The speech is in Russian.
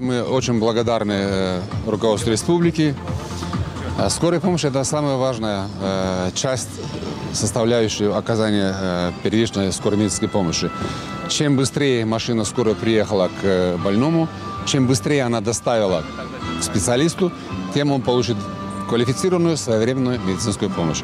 Мы очень благодарны э, руководству республики. Э, скорая помощь – это самая важная э, часть, составляющая оказания первичной скорой медицинской помощи. Чем быстрее машина скорой приехала к больному, чем быстрее она доставила к специалисту, тем он получит квалифицированную своевременную медицинскую помощь.